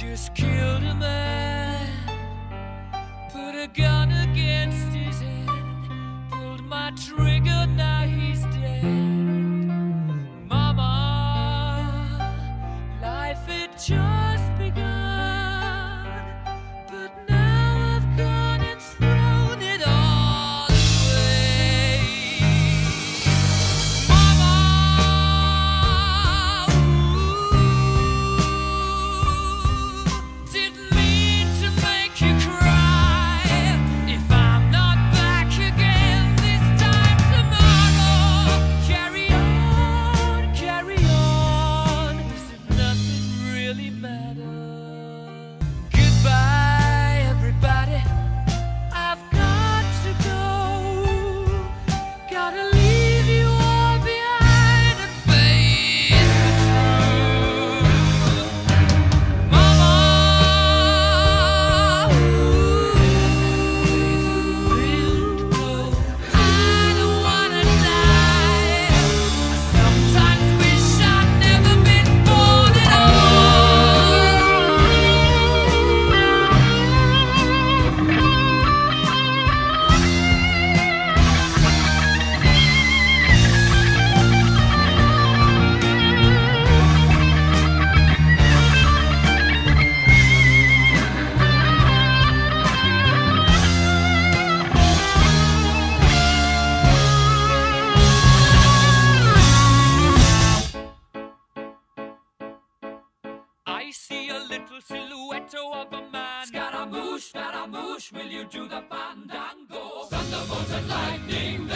just killed a man, put a gun against his head, pulled my trigger. I see a little silhouette of a man. Scaramouche, Scaramouche, will you do the fandango? Thunderbolts and lightning.